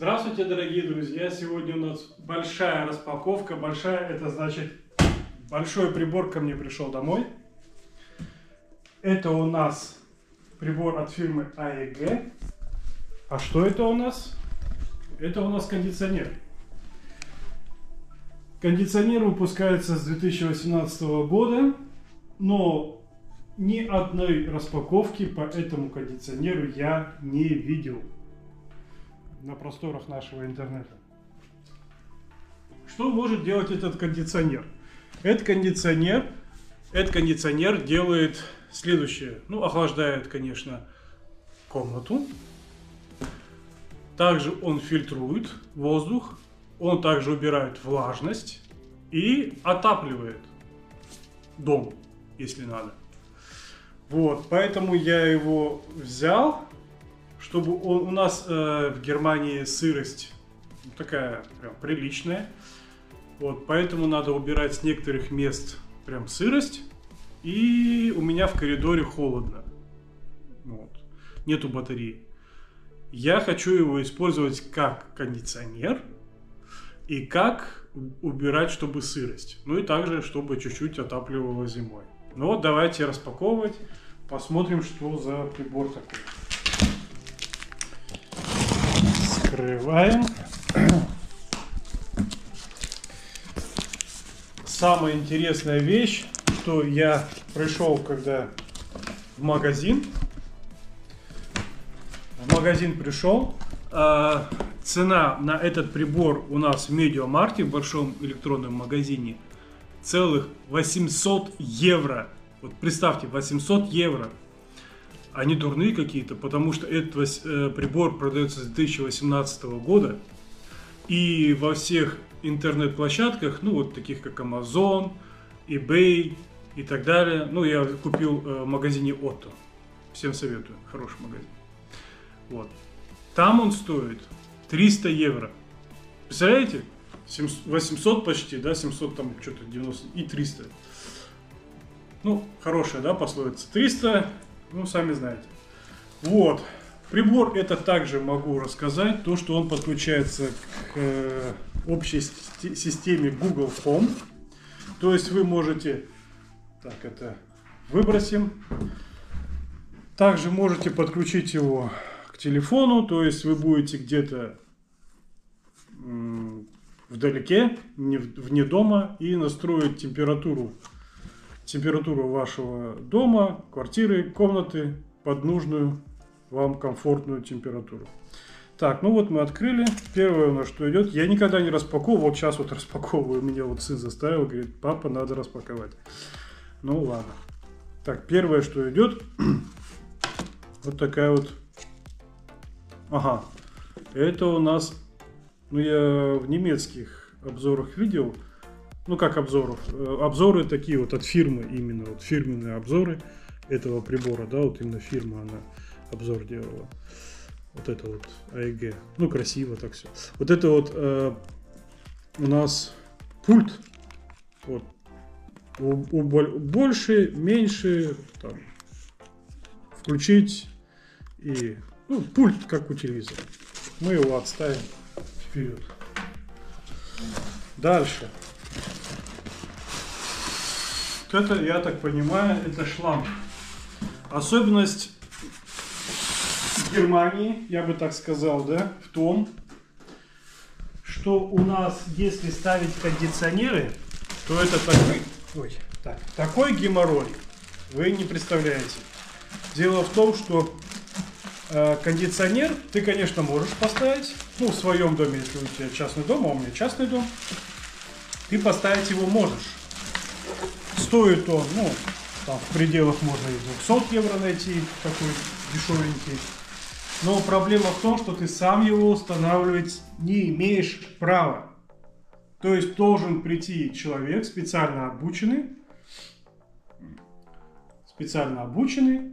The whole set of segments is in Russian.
Здравствуйте, дорогие друзья! Сегодня у нас большая распаковка. Большая, это значит, большой прибор ко мне пришел домой. Это у нас прибор от фирмы AEG. А что это у нас? Это у нас кондиционер. Кондиционер выпускается с 2018 года, но ни одной распаковки по этому кондиционеру я не видел на просторах нашего интернета. Что может делать этот кондиционер? Этот кондиционер, этот кондиционер делает следующее. Ну, охлаждает, конечно, комнату. Также он фильтрует воздух. Он также убирает влажность и отапливает дом, если надо. Вот, поэтому я его взял чтобы он, у нас э, в Германии сырость такая прям приличная. Вот, поэтому надо убирать с некоторых мест прям сырость. И у меня в коридоре холодно. Вот. Нету батареи. Я хочу его использовать как кондиционер и как убирать, чтобы сырость. Ну и также, чтобы чуть-чуть отапливало зимой. Ну вот, давайте распаковывать. Посмотрим, что за прибор такой. Открываем. Самая интересная вещь, что я пришел, когда в магазин. В магазин пришел. А, цена на этот прибор у нас в Медиамарте, в большом электронном магазине, целых 800 евро. Вот представьте, 800 евро они дурные какие-то, потому что этот э, прибор продается с 2018 года, и во всех интернет-площадках, ну вот таких как Amazon, eBay и так далее, ну я купил э, в магазине Otto, всем советую, хороший магазин. Вот. Там он стоит 300 евро. Представляете? 800 почти, да, 700 там что-то 90 и 300. Ну, хорошая, да, пословица. 300 ну, сами знаете. Вот. Прибор это также могу рассказать, то, что он подключается к э, общей системе Google Home. То есть вы можете, так это выбросим, также можете подключить его к телефону, то есть вы будете где-то вдалеке, вне дома и настроить температуру температуру вашего дома, квартиры, комнаты под нужную вам комфортную температуру. Так, ну вот мы открыли. Первое у нас что идет. Я никогда не распаковывал. Вот сейчас вот распаковываю. Меня вот сын заставил. Говорит, папа, надо распаковать. Ну ладно. Так, первое, что идет. вот такая вот. Ага. Это у нас... Ну, я в немецких обзорах видел ну как обзоров, э, обзоры такие вот от фирмы именно, вот фирменные обзоры этого прибора, да, вот именно фирма она обзор делала. Вот это вот AEG. Ну, красиво так все. Вот это вот э, у нас пульт. Вот. У, у больше, меньше, там, включить и ну, пульт как у телевизора. Мы его отставим вперед. Дальше. Это, я так понимаю, это шланг. Особенность Германии, я бы так сказал, да, в том, что у нас, если ставить кондиционеры, то это такой, ой, так, такой геморрой вы не представляете. Дело в том, что э, кондиционер ты, конечно, можешь поставить, ну, в своем доме, если у тебя частный дом, а у меня частный дом, ты поставить его можешь. Стоит он, ну, там в пределах можно и 200 евро найти, такой дешевенький. Но проблема в том, что ты сам его устанавливать не имеешь права. То есть должен прийти человек специально обученный, специально обученный,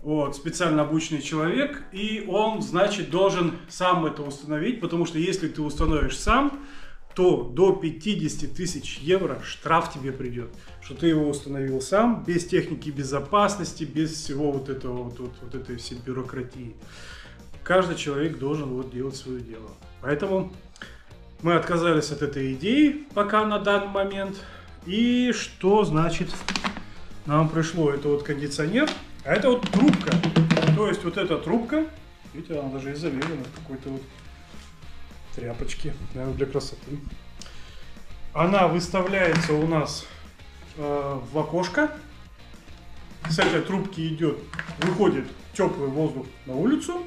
вот, специально обученный человек, и он, значит, должен сам это установить, потому что если ты установишь сам, то до 50 тысяч евро штраф тебе придет, что ты его установил сам, без техники безопасности, без всего вот этого вот, вот, вот этой всей бюрократии. каждый человек должен вот делать свое дело. Поэтому мы отказались от этой идеи пока на данный момент. И что значит нам пришло? Это вот кондиционер, а это вот трубка. То есть вот эта трубка, видите, она даже изолирована какой-то вот тряпочки, для красоты. Она выставляется у нас э, в окошко. С этой трубки идет, выходит теплый воздух на улицу.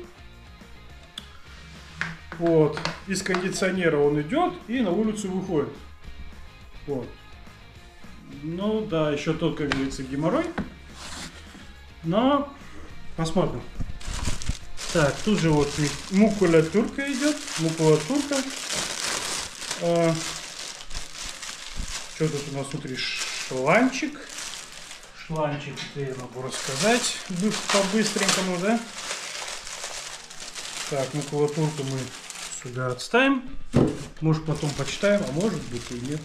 Вот. Из кондиционера он идет и на улицу выходит. Вот. Ну да, еще тот, как говорится, геморрой. Но посмотрим. Так, тут же вот мукулатурка идет. Мукулатурка. А, что тут у нас внутри? Шланчик. Шланчик, я могу рассказать по-быстренькому, да? Так, макулатурку мы сюда отставим. Может потом почитаем, а может быть и нет.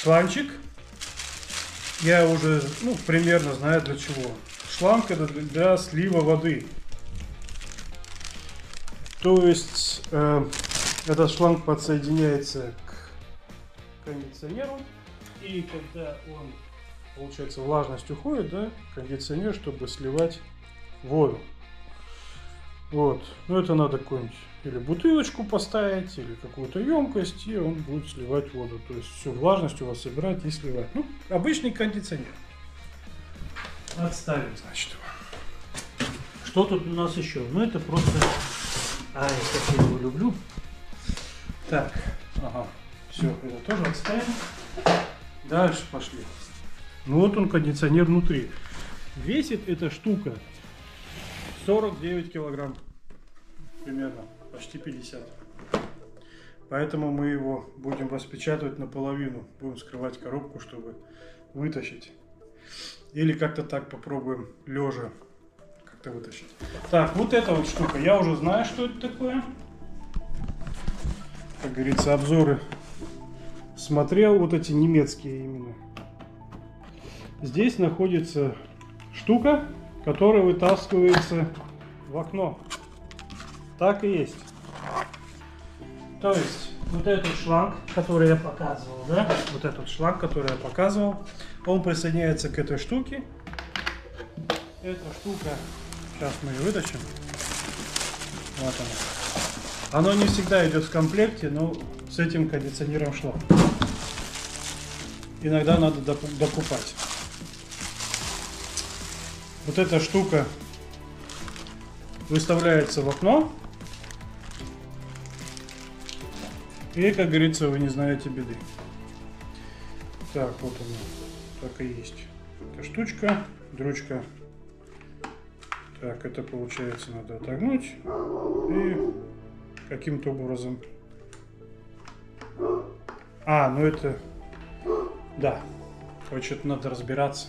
Шланчик. Я уже ну, примерно знаю для чего. Шланг это для слива воды. То есть э, этот шланг подсоединяется к кондиционеру. И когда он, получается, влажность уходит, да, кондиционер, чтобы сливать воду. Вот. Ну, это надо какую-нибудь или бутылочку поставить, или какую-то емкость, и он будет сливать воду. То есть всю влажность у вас собирать и сливать. Ну, обычный кондиционер. Отставим, значит, его. Что тут у нас еще? Ну, это просто... Как я его люблю. Так, ага. Все, это тоже отставим. Дальше пошли. Ну, вот он, кондиционер внутри. Весит эта штука 49 килограмм примерно, почти 50. Поэтому мы его будем распечатывать наполовину. Будем скрывать коробку, чтобы вытащить. Или как-то так попробуем лежа как-то вытащить. Так, вот эта вот штука. Я уже знаю, что это такое. Как говорится, обзоры смотрел. Вот эти немецкие именно. Здесь находится штука, которая вытаскивается в окно. Так и есть. То есть, вот этот шланг, который я показывал, да, вот этот шланг, который я показывал, он присоединяется к этой штуке. Эта штука, сейчас мы ее вытащим. Вот она. Оно не всегда идет в комплекте, но с этим кондиционером шло. Иногда надо докупать. Вот эта штука выставляется в окно. И, как говорится, вы не знаете беды. Так, вот она. Так и есть. Эта штучка, дрючка. Так, это получается надо отогнуть. И каким-то образом... А, ну это... Да. Это надо разбираться.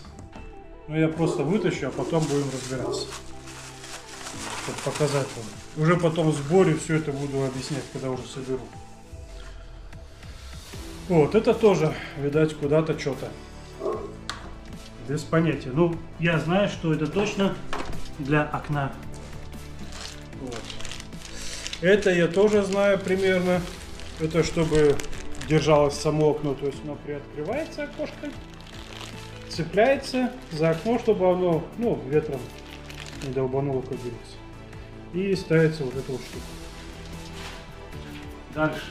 Ну, я просто вытащу, а потом будем разбираться чтобы показать вам. Уже потом в сборе все это буду объяснять, когда уже соберу. Вот, это тоже, видать, куда-то что-то. Без понятия. Ну, я знаю, что это точно для окна. Вот. Это я тоже знаю примерно. Это чтобы держалось само окно, то есть оно приоткрывается окошко, цепляется за окно, чтобы оно, ну, ветром не долбануло, как говорится. И ставится вот эта вот штука. Дальше.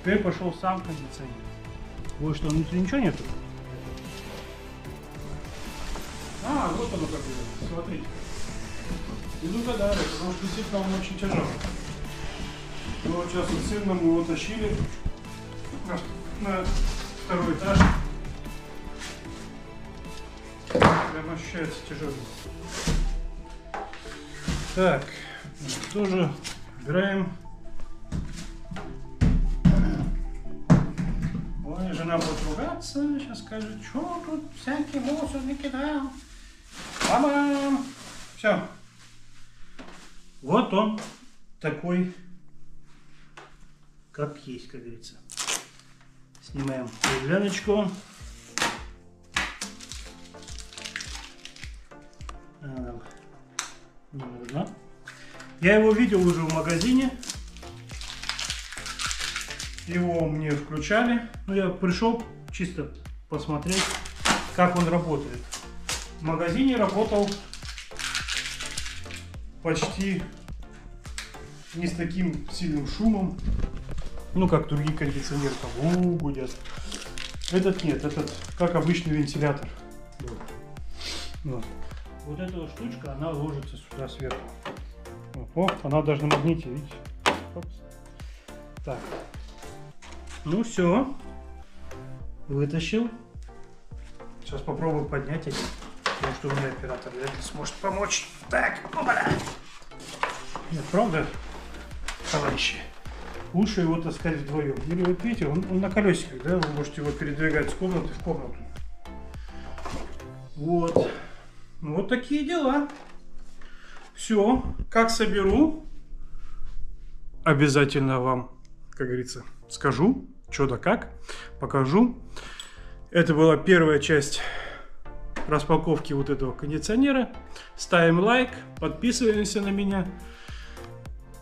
Теперь пошел сам кондиционер. Вот что, внутри ничего нету? А, вот оно как идет. Смотрите. Иду-ка далее, потому что действительно он очень тяжелый. Мы вот сейчас с сыном его тащили на, на второй этаж. Прям ощущается тяжелый. Так, тоже убираем. Ой, жена будет ругаться, сейчас скажет, что тут всякий мусор накидал. Мама! Все. Вот он такой, как есть, как говорится. Снимаем пленочку. Она не нужна. Я его видел уже в магазине. Его мне включали. Ну, я пришел чисто посмотреть, как он работает. В магазине работал почти не с таким сильным шумом. Ну, как другие кондиционеры, там, гудят. Этот нет, этот как обычный вентилятор. Вот. вот эта вот штучка, она ложится сюда сверху. О, она даже на магните, видите? Опс. Так. Ну все. Вытащил. Сейчас попробую поднять один. Может у меня оператор вряд ли сможет помочь. Так, опа Нет, правда, товарищи? Лучше его таскать вдвоем. Или вот видите, он, он на колесиках, да? Вы можете его передвигать с комнаты в комнату. Вот. Ну, вот такие дела. Все. Как соберу, обязательно вам, как говорится, скажу, что да как, покажу. Это была первая часть распаковки вот этого кондиционера. Ставим лайк, подписываемся на меня.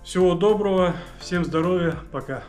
Всего доброго, всем здоровья, пока.